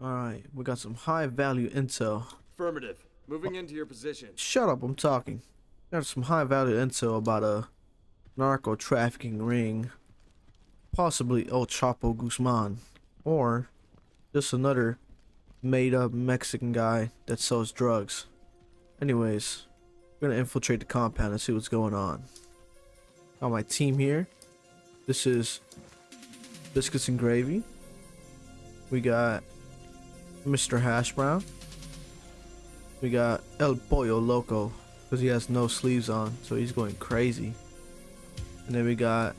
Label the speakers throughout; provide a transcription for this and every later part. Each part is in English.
Speaker 1: Alright, we got some high value intel.
Speaker 2: Affirmative. Moving into your position.
Speaker 1: Shut up, I'm talking. Got some high value intel about a narco trafficking ring. Possibly El Chapo Guzman. Or just another made up Mexican guy that sells drugs. Anyways, we're gonna infiltrate the compound and see what's going on. Got my team here. This is Biscuits and Gravy. We got Mr. Hash Brown. We got El Pollo Loco because he has no sleeves on, so he's going crazy. And then we got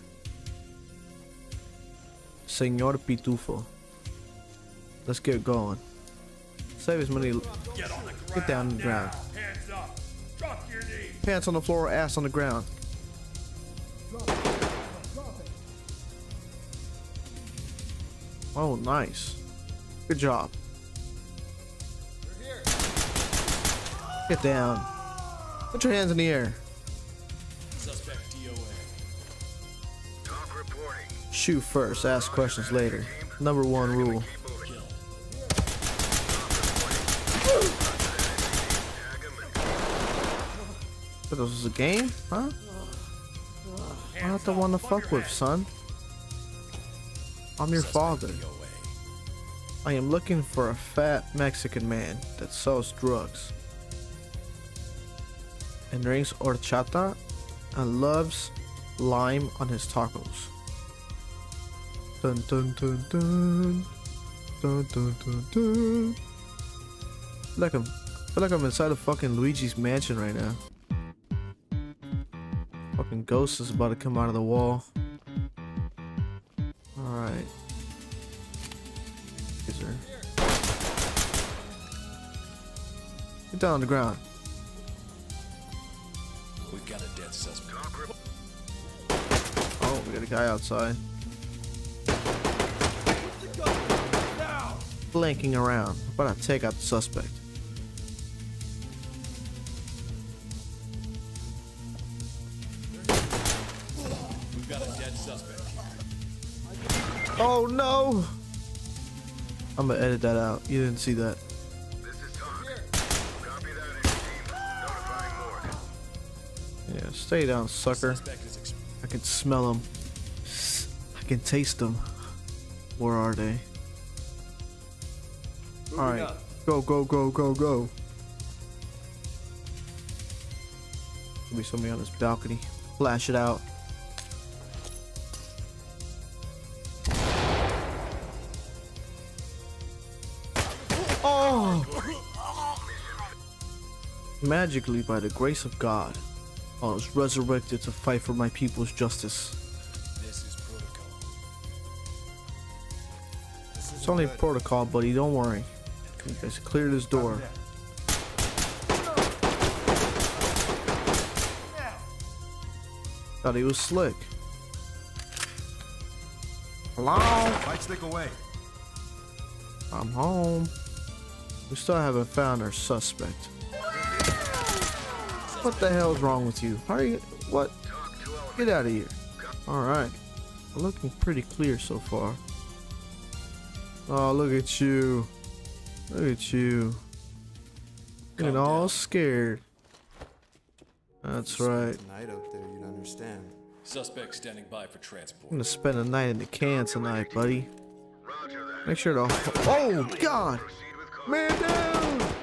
Speaker 1: Senor Pitufo. Let's get going. Save as many.
Speaker 3: Get.
Speaker 1: Get down on the ground.
Speaker 3: Hands up. Drop your knees.
Speaker 1: Pants on the floor, ass on the ground. Oh, nice. Good job. Get down. Put your hands in the air.
Speaker 3: Suspect DOA.
Speaker 4: Talk reporting.
Speaker 1: Shoot first, ask questions later. Number one rule.
Speaker 3: Kill.
Speaker 4: Tag
Speaker 1: But this was a game? Huh? I'm not the one to fuck with, son. I'm your father. I am looking for a fat Mexican man that sells drugs and drinks horchata and loves lime on his tacos. Dun dun dun dun. Dun dun dun dun. Like I'm feel like I'm inside of fucking Luigi's mansion right now. Fucking ghost is about to come out of the wall. Alright. Get down on the ground.
Speaker 3: Got a dead suspect.
Speaker 1: Oh, we got a guy outside. Blanking around. About I take out the suspect.
Speaker 3: We've got a dead suspect.
Speaker 1: Oh no! I'm gonna edit that out. You didn't see that. Stay down, sucker.
Speaker 3: Suspect is ex-
Speaker 1: I can smell them. I can taste them. Where are they? Alright. Go, go, go, go, go. There'll be somebody on this balcony. Flash it out. Oh! Magically, by the grace of God, I was resurrected to fight for my people's justice.
Speaker 3: This is protocol.
Speaker 1: It's only protocol, buddy. Don't worry. You guys clear this door. Thought he was slick. Hello?
Speaker 5: Right stick away.
Speaker 1: I'm home. We still haven't found our suspect. What the hell is wrong with you? How are you? What?
Speaker 4: Talk to element.
Speaker 1: Get out of here. Alright. Looking pretty clear so far. Oh, look at you. Look at you. Getting
Speaker 3: Calm
Speaker 1: all
Speaker 3: down.
Speaker 1: scared. That's right.
Speaker 6: Tonight out there, you'd understand.
Speaker 3: Suspect standing by for transport.
Speaker 1: I'm gonna spend the night in the can tonight, buddy. Make sure to. Oh, God!
Speaker 4: Proceed with caution.
Speaker 1: Man down!